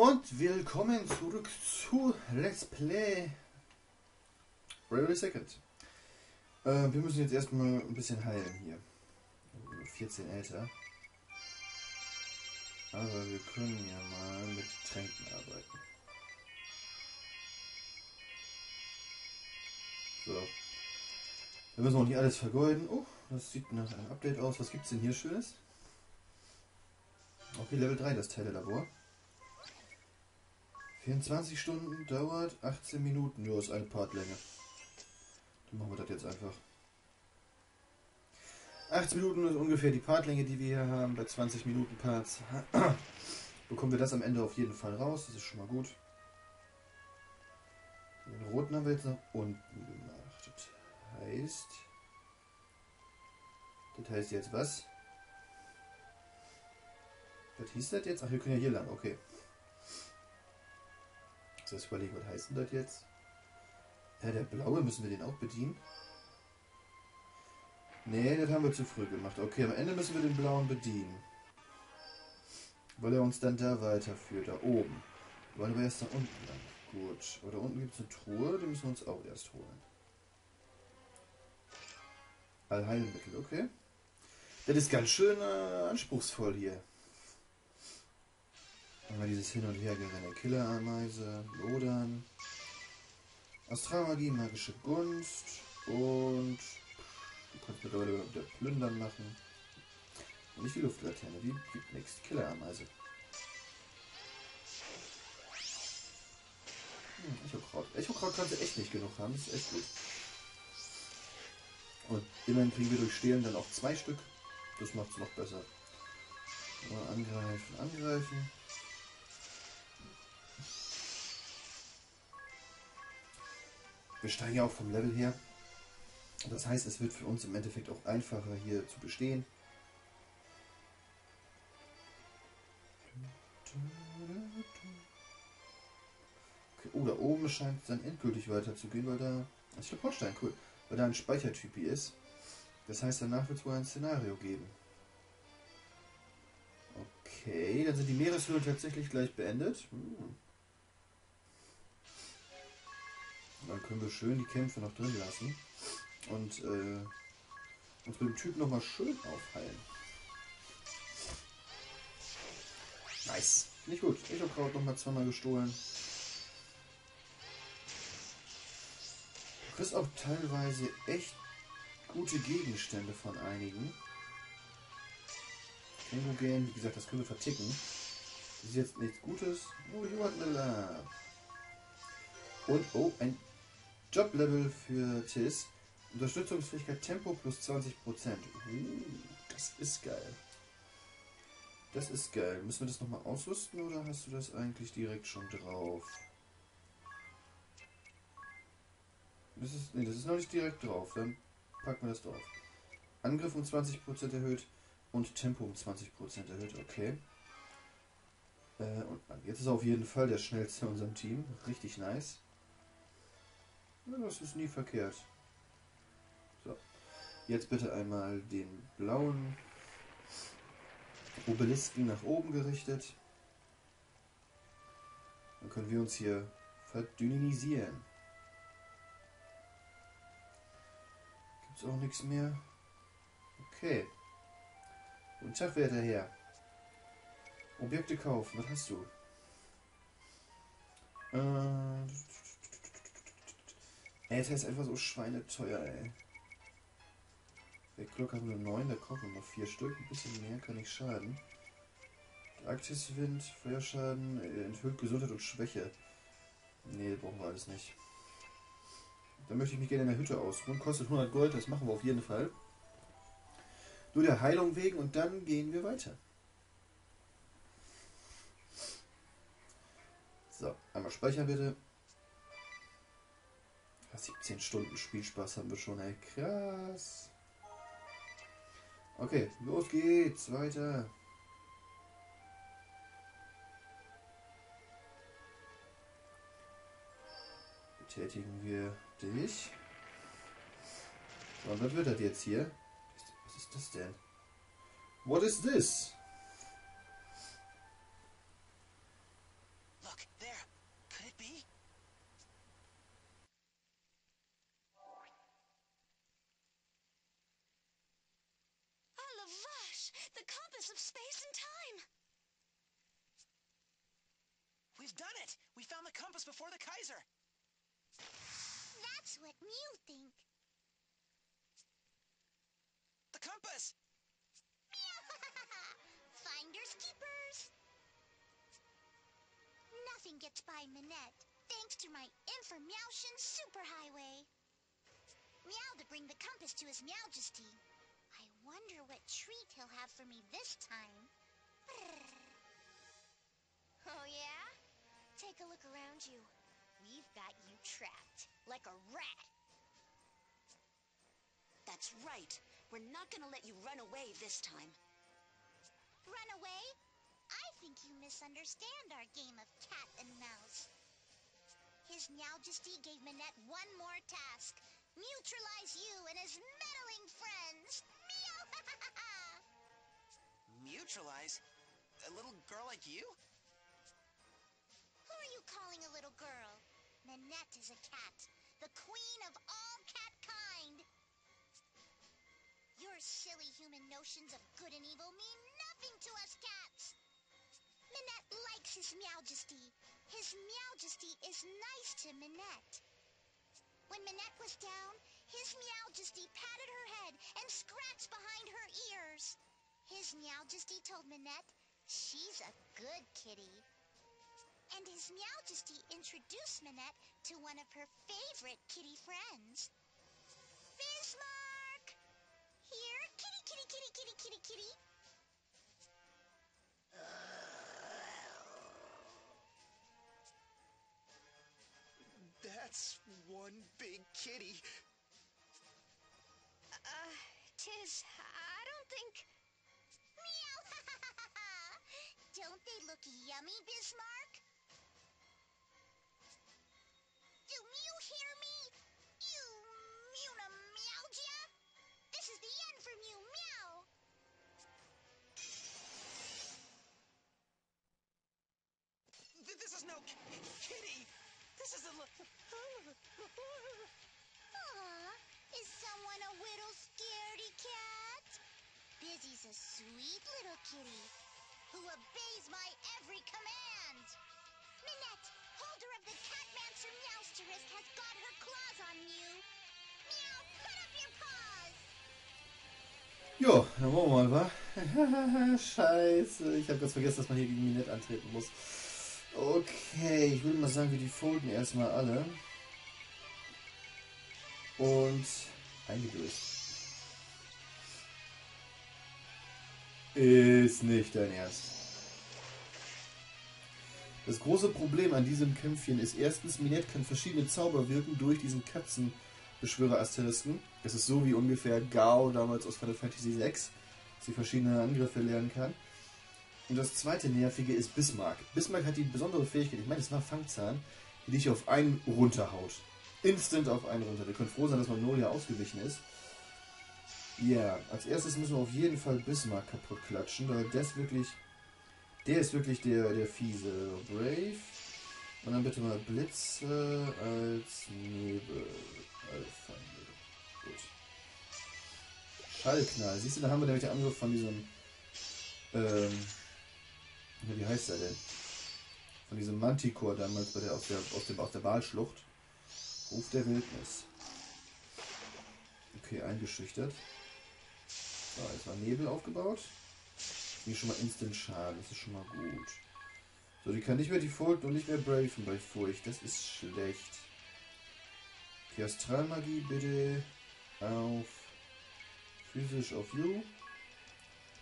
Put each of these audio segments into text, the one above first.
Und willkommen zurück zu Let's Play Railway Second. Äh, wir müssen jetzt erstmal ein bisschen heilen hier. 14 älter. Aber wir können ja mal mit Tränken arbeiten. So. Wir müssen auch nicht alles vergeuden. Oh, das sieht nach einem Update aus. Was gibt's denn hier Schönes? Okay, Level 3, das Teilelabor. 24 Stunden dauert 18 Minuten. Nur ist eine Partlänge. Dann machen wir das jetzt einfach. 18 Minuten ist ungefähr die Partlänge, die wir hier haben. Bei 20 Minuten Parts bekommen wir das am Ende auf jeden Fall raus. Das ist schon mal gut. Den roten haben wir jetzt nach unten gemacht. Das heißt. Das heißt jetzt was? Was hieß das jetzt? Ach, wir können ja hier lang, okay. Jetzt überlegen, was heißt denn das jetzt? Ja, der blaue, müssen wir den auch bedienen? Nee, das haben wir zu früh gemacht. Okay, am Ende müssen wir den blauen bedienen. Weil er uns dann da weiterführt, da oben. Wollen wir erst da unten lang. Gut. Da unten gibt es eine Truhe, die müssen wir uns auch erst holen. Allheilmittel, okay. Das ist ganz schön äh, anspruchsvoll hier. Einmal dieses Hin- und Hergerenne. Killerameise, Lodern, Astralmagie, magische Gunst und du kannst mittlerweile wieder Plündern machen. Und nicht die Luftlaterne, die gibt nichts. Killerameise. Hm, Echokraut. Echokraut kannst du echt nicht genug haben, das ist echt gut. Und immerhin kriegen wir durch Stehlen dann auch zwei Stück. Das macht es noch besser. Mal angreifen, angreifen. Wir steigen ja auch vom Level her. Das heißt, es wird für uns im Endeffekt auch einfacher hier zu bestehen. Okay, oh, da oben scheint es dann endgültig weiterzugehen, weil da. Ich glaube Holstein, cool. Weil da ein Speichertypi ist. Das heißt, danach wird es wohl ein Szenario geben. Okay, dann sind die Meereshöhlen tatsächlich gleich beendet. Hm. Dann können wir schön die Kämpfe noch drin lassen. Und äh, uns mit dem Typ nochmal schön aufheilen. Nice. Nicht gut. Ich habe gerade nochmal zweimal gestohlen. Du kriegst auch teilweise echt gute Gegenstände von einigen. Tengogen, wie gesagt, das können wir verticken. Das ist jetzt nichts Gutes. Oh, Lab. Und, oh, ein Joblevel für Tis. Unterstützungsfähigkeit Tempo plus 20%. Uh, das ist geil. Das ist geil. Müssen wir das nochmal ausrüsten oder hast du das eigentlich direkt schon drauf? Das ist, nee, das ist noch nicht direkt drauf. Dann packen wir das drauf. Angriff um 20% erhöht und Tempo um 20% erhöht. Okay. Äh, und jetzt ist er auf jeden Fall der schnellste in unserem Team. Richtig nice. Das ist nie verkehrt. So. Jetzt bitte einmal den blauen Obelisken nach oben gerichtet. Dann können wir uns hier verdünnisieren. Gibt's auch nichts mehr? Okay. Guten Tag, werter Herr. Objekte kaufen, was hast du? Äh, ey, der ist einfach so schweineteuer, ey. Der Glock haben wir 9, der kochen noch 4 Stück. Ein bisschen mehr kann nicht schaden. Arktiswind, Feuerschaden, enthüllt Gesundheit und Schwäche. Nee, brauchen wir alles nicht. Dann möchte ich mich gerne in der Hütte ausruhen. Kostet 100 Gold, das machen wir auf jeden Fall. Nur der Heilung wegen und dann gehen wir weiter. So, einmal speichern bitte. 17 Stunden Spielspaß haben wir schon, ey. Krass. Okay, los geht's. Weiter. Betätigen wir dich. So, was wird das jetzt hier? Was ist das denn? What is this? The compass of space and time! We've done it! We found the compass before the Kaiser! That's what Mew think. The compass! Finders keepers. Nothing gets by Minette, thanks to my Information Superhighway. Meow to bring the compass to His Majesty. I wonder what treat he'll have for me this time. Oh, yeah? Take a look around you. We've got you trapped, like a rat. That's right. We're not gonna let you run away this time. Run away? I think you misunderstand our game of cat and mouse. His Majesty gave Minette one more task. Neutralize you and his meddling friends. Meow! Neutralize? A little girl like you? Who are you calling a little girl? Minette is a cat, the queen of all cat kind. Your silly human notions of good and evil mean nothing to us cats. Minette likes His Majesty. His Majesty is nice to Minette. When Minette was down, His Majesty patted her head and scratched behind her ears. His Majesty told Minette she's a good kitty. And His Majesty introduced Minette to one of her favorite kitty friends. Bismarck! Here, kitty, kitty, kitty, kitty, kitty, kitty. That's one big kitty. Uh, Tiz, I don't think. Don't they look yummy, Bismarck? Do you hear me? You Muna Meowgia? This is the end for Mew Meow. Th- this is no kitty! This is a. Aw, is someone a little scaredy cat? Busy's a sweet little kitty who obeys my every command. Minette, holder of the Catmancer Meowsterist, has got her claws on you. Meow, put up your paws! Jo, dann wollen wir mal, wa? Scheiße, ich habe ganz vergessen, dass man hier gegen Minette antreten muss. Okay, ich würde mal sagen, wir defaulten erstmal alle. Und eingedöst. Ist nicht dein Ernst. Das große Problem an diesem Kämpfchen ist erstens, Minette kann verschiedene Zauber wirken durch diesen Katzenbeschwörer-Asteristen. Das ist so wie ungefähr Gao damals aus Final Fantasy VI, dass sie verschiedene Angriffe lernen kann. Und das zweite Nervige ist Bismarck. Bismarck hat die besondere Fähigkeit, ich meine, es war Fangzahn, die dich auf einen runterhaut. Instant auf einen runter. Wir können froh sein, dass Magnolia ausgewichen ist. Ja, als erstes müssen wir auf jeden Fall Bismarck kaputt klatschen, weil das wirklich. Der ist wirklich der, der fiese. Brave. Und dann bitte mal Blitze als Nebel. Alpha Nebel. Gut. Schallknall. Siehst du, da haben wir nämlich den Angriff von diesem. Ähm. Wie heißt er denn? Von diesem Manticore damals bei der, aus, der, aus, dem, aus der Walschlucht. Ruf der Wildnis. Okay, eingeschüchtert. So, jetzt war Nebel aufgebaut. Hier schon mal Instant Schaden, das ist schon mal gut. So, die kann nicht mehr Default und nicht mehr Braven bei Furcht. Das ist schlecht. Okay, Astralmagie bitte auf physisch auf You.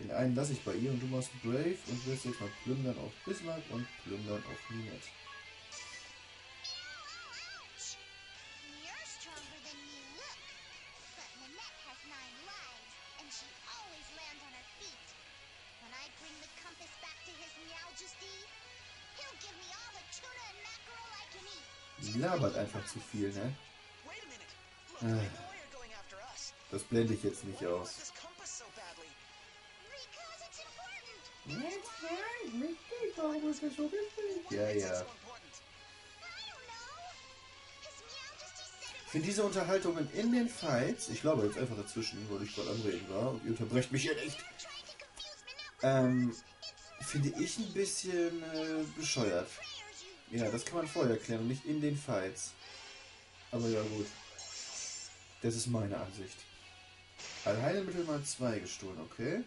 Den einen lasse ich bei ihr und du machst Brave und wirst jetzt mal plündern auf Bismarck und plündern auf Minette. Labert einfach zu viel, ne? Ah. Das blende ich jetzt nicht aus. Ja, ja. finde diese Unterhaltungen in den Fights, ich glaube jetzt einfach dazwischen, weil ich gerade am Reden war und ihr unterbrecht mich ja nicht. Ähm, finde ich ein bisschen äh, bescheuert. Ja, das kann man vorher klären, nicht in den Fights. Aber ja gut. Das ist meine Ansicht. Allheilmittel mal 2 gestohlen, okay.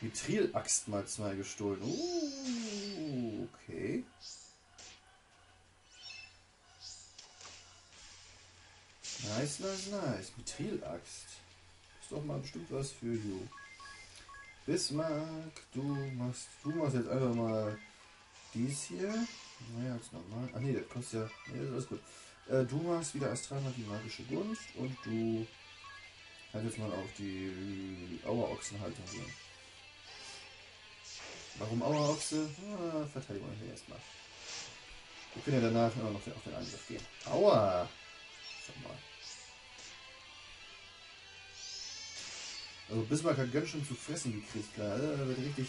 Mithril-Axt mal 2 gestohlen. Uh, okay. Nice, nice, nice. Mithril-Axt. Ist doch mal bestimmt was für you. Bismarck, du machst, du machst jetzt einfach mal dies hier. Naja, als normal. Ah ne, das kostet ja. Nee, das ist alles gut. Äh, du machst wieder Astralmagie magische Gunst und du halt jetzt mal auf die Auerochsenhaltung gehen. Warum Auerochse? Ah, Verteidigung hier erstmal. Wir können ja danach immer noch auf den Angriff gehen. Aua! Schau mal. Also Bismarck hat ganz schön zu fressen gekriegt gerade. Er wird richtig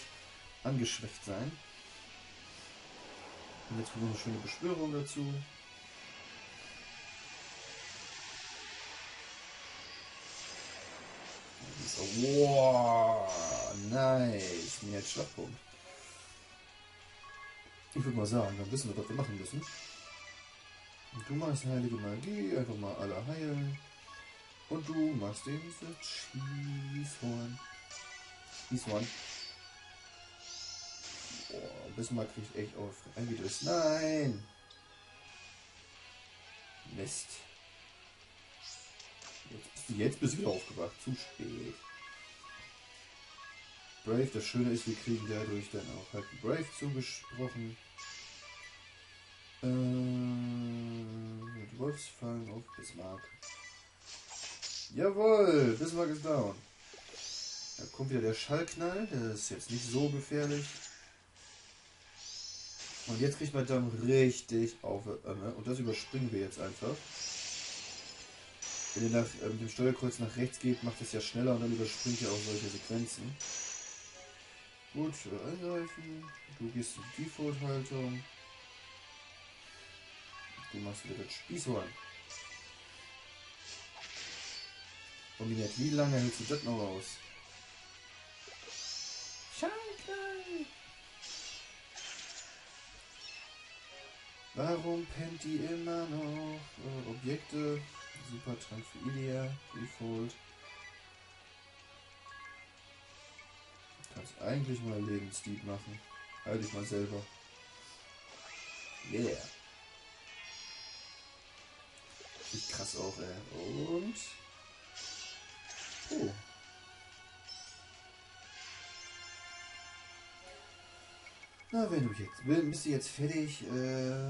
angeschwächt sein. Und jetzt kommt noch eine schöne Beschwörung dazu. Wow, nice. Mir jetzt Schlagpunkt. Ich würde mal sagen, dann wissen wir, was wir machen müssen. Und du machst heilige Magie, einfach mal alle heilen. Und du machst den Schießhorn. Schießhorn. Boah, Bismarck kriegt echt auf eingedrückt. Nein! Mist. Jetzt bist du jetzt bist wieder aufgewacht. Zu spät. Brave, das Schöne ist, wir kriegen dadurch dann auch halt Brave zugesprochen. Äh, Wolfsfang auf Bismarck. Jawohl, Bismarck ist down. Da kommt wieder der Schallknall, der ist jetzt nicht so gefährlich. Und jetzt kriegt man dann richtig auf Ömme. Und das überspringen wir jetzt einfach. Wenn ihr nach, äh, mit dem Steuerkreuz nach rechts geht, macht es ja schneller und dann überspringt ihr auch solche Sequenzen. Gut, angreifen. Du gehst in die Default-Haltung. Du machst wieder das Spießhorn. Und wie lange hältst du das noch aus? Warum pennt die immer noch? Äh, Objekte, Supertrank für Ilia, Default. Kannst eigentlich mal Lebensdieb machen. Halt dich mal selber. Yeah. Sieht krass auch, ey. Und. Oh. Na, wenn du jetzt bist du jetzt fertig. Äh,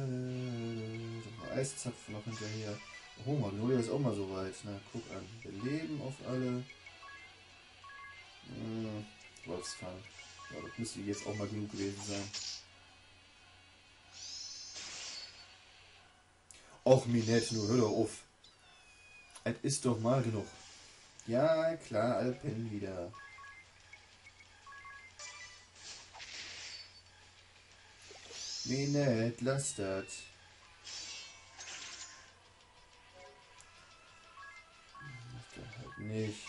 Eiszapfen noch hinterher. Oh, Magnolia ist auch mal so weit. Na, guck an. Wir leben auf alle. Hm, Wolfsfang. Ja, das müsste jetzt auch mal genug gewesen sein. Och, Minette, nur hör doch auf. Es ist doch mal genug. Ja, klar, alle pennen wieder. Minette, lass das. Halt nicht.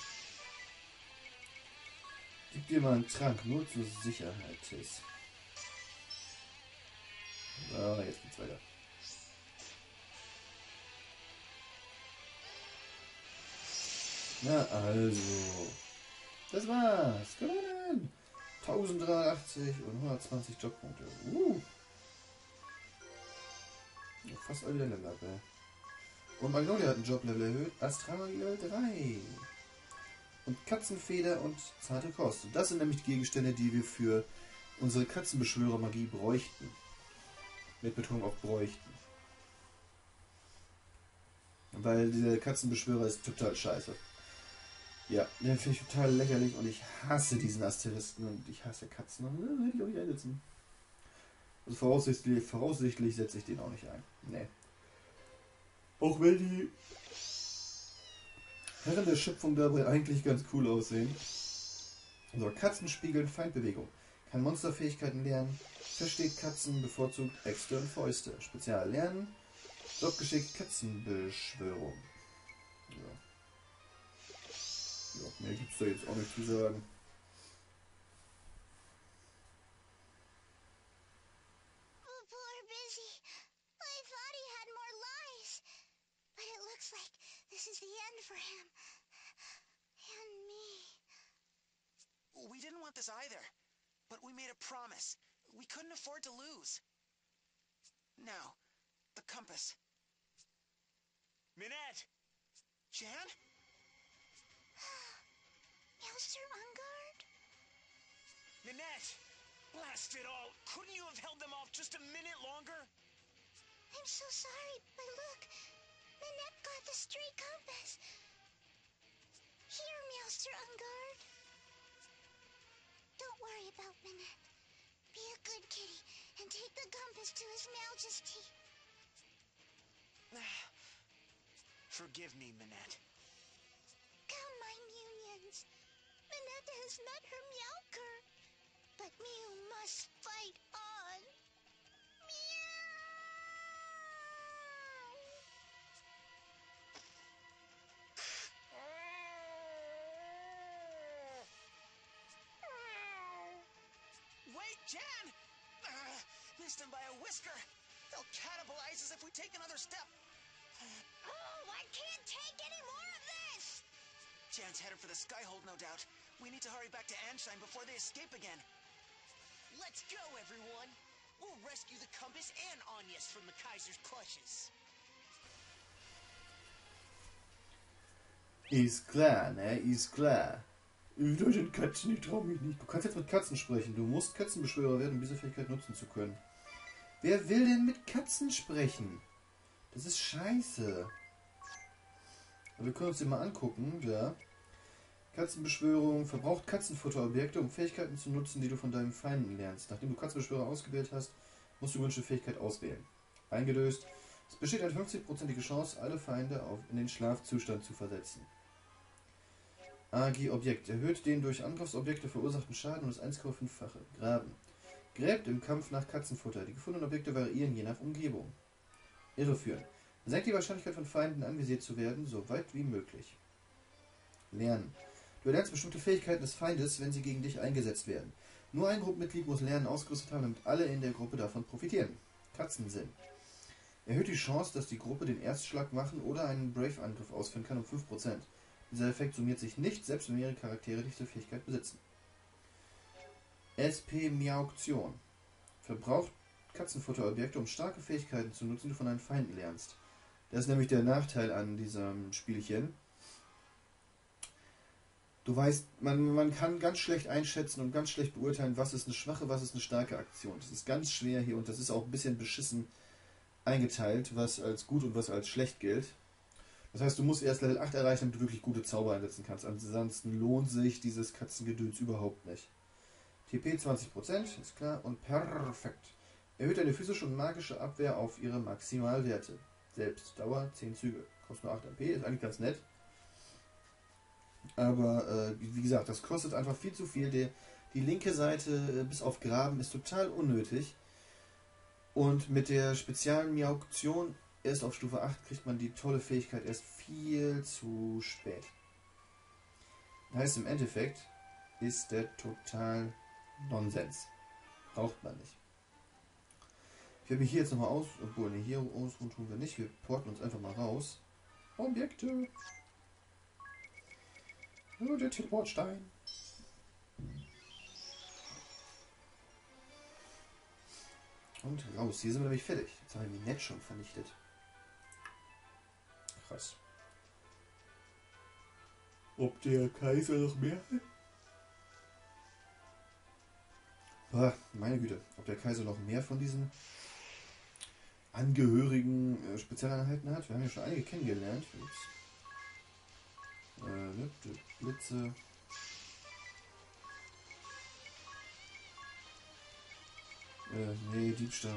Gib dir mal einen Trank, nur zur Sicherheit, Tiss. So, jetzt geht's weiter. Na also. Das war's. Gewonnen. 1083 und 120 Jobpunkte. Uh. Fast alle Level ab, ey. Und Magnolia hat ein Joblevel erhöht. Astralmagie 3. Und Katzenfeder und zarte Kost. Und das sind nämlich die Gegenstände, die wir für unsere Katzenbeschwörer-Magie bräuchten. Mit Betonung auf bräuchten. Weil dieser Katzenbeschwörer ist total scheiße. Ja, den finde ich total lächerlich und ich hasse diesen Asteristen und ich hasse Katzen. Und das hätte ich auch nicht einsetzen. Also voraussichtlich, voraussichtlich setze ich den auch nicht ein. Nee. Auch wenn die Herren der Schöpfung dabei eigentlich ganz cool aussehen. So, Katzen spiegeln Feindbewegung. Kann Monsterfähigkeiten lernen. Versteht Katzen, bevorzugt Äxte und Fäuste. Spezial lernen. Jobgeschick Katzenbeschwörung. Ja. Ja, mehr gibt es da jetzt auch nicht zu sagen. This the end for him. And me. We didn't want this either, but we made a promise. We couldn't afford to lose. Now, the compass. Minette! Jan? Master Ungard? Minette! Blast it all! Couldn't you have held them off just a minute longer? I'm so sorry, but look. Minette got the stray compass. Here, Master Ungard. Don't worry about Minette. Be a good kitty and take the compass to His Majesty. Ah, forgive me, Minette. Come, my minions. Minette has met her Meowker. But Mew must fight on. If we take another step. Oh, I can't take any more of this! Jan's headed for the Skyhold, no doubt. We need to hurry back to Anshine before they escape again. Let's go, everyone! We'll rescue the compass and Anyas from the Kaiser's clutches. Ist klar, ne? Ist klar. Leute, Katzen, ich trau mich nicht. Du kannst jetzt mit Katzen sprechen. Du musst Katzenbeschwörer werden, um diese Fähigkeit nutzen zu können. Wer will denn mit Katzen sprechen? Das ist scheiße. Aber wir können uns den mal angucken. Ja. Katzenbeschwörung verbraucht Katzenfutterobjekte, um Fähigkeiten zu nutzen, die du von deinen Feinden lernst. Nachdem du Katzenbeschwörer ausgewählt hast, musst du gewünschte Fähigkeit auswählen. Eingelöst. Es besteht eine 50%ige Chance, alle Feinde auf, in den Schlafzustand zu versetzen. AG-Objekt erhöht den durch Angriffsobjekte verursachten Schaden um das 1,5-fache. Graben. Gräbt im Kampf nach Katzenfutter. Die gefundenen Objekte variieren je nach Umgebung. Irreführen. Senkt die Wahrscheinlichkeit von Feinden anvisiert zu werden, so weit wie möglich. Lernen. Du erlernst bestimmte Fähigkeiten des Feindes, wenn sie gegen dich eingesetzt werden. Nur ein Gruppenmitglied muss Lernen ausgerüstet haben, damit alle in der Gruppe davon profitieren. Katzensinn. Erhöht die Chance, dass die Gruppe den Erstschlag machen oder einen Brave-Angriff ausführen kann um 5%. Dieser Effekt summiert sich nicht, selbst wenn mehrere Charaktere diese Fähigkeit besitzen. SP Miauktion. Verbraucht Katzenfutterobjekte, um starke Fähigkeiten zu nutzen, die du von deinen Feinden lernst. Das ist nämlich der Nachteil an diesem Spielchen. Du weißt, man, man kann ganz schlecht einschätzen und ganz schlecht beurteilen, was ist eine schwache, was ist eine starke Aktion. Das ist ganz schwer hier und das ist auch ein bisschen beschissen eingeteilt, was als gut und was als schlecht gilt. Das heißt, du musst erst Level 8 erreichen, damit du wirklich gute Zauber einsetzen kannst. Ansonsten lohnt sich dieses Katzengedöns überhaupt nicht. TP 20%, ist klar, und perfekt. Erhöht deine physische und magische Abwehr auf ihre Maximalwerte. Selbst Dauer 10 Züge. Kostet nur 8 MP, ist eigentlich ganz nett. Aber äh, wie gesagt, das kostet einfach viel zu viel. Die, die linke Seite äh, bis auf Graben ist total unnötig. Und mit der speziellen Miauktion erst auf Stufe 8 kriegt man die tolle Fähigkeit erst viel zu spät. Heißt im Endeffekt ist der total Nonsens. Braucht man nicht. Ich werde mich hier jetzt nochmal aus, obwohl ne, hier ausruhen tun wir nicht. Wir porten uns einfach mal raus. Objekte. Nur der Teleportstein. Und raus. Hier sind wir nämlich fertig. Jetzt haben wir die Netz schon vernichtet. Krass. Ob der Kaiser noch mehr hat? Ah, meine Güte, ob der Kaiser noch mehr von diesen Angehörigen äh, Spezialeinheiten hat. Wir haben ja schon einige kennengelernt. Ups. Äh, Blitze. Äh, nee, Diebstahl.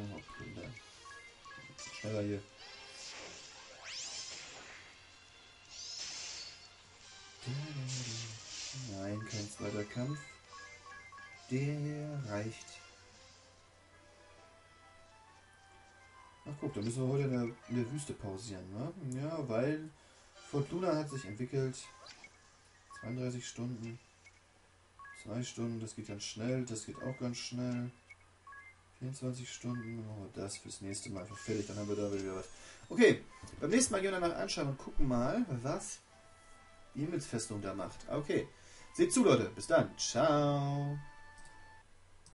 Schneller hier. Nein, kein zweiter Kampf. Der reicht. Ach guck, da müssen wir heute in der, in der Wüste pausieren, ne? Ja, weil Fort Luna hat sich entwickelt. 32 Stunden. 2 Stunden, das geht ganz schnell, das geht auch ganz schnell. 24 Stunden, oh, das fürs nächste Mal verfällig, dann haben wir da wieder was. Okay, beim nächsten Mal gehen wir danach anschauen und gucken mal, was die Himmelsfestung da macht. Okay, seht zu, Leute. Bis dann. Ciao.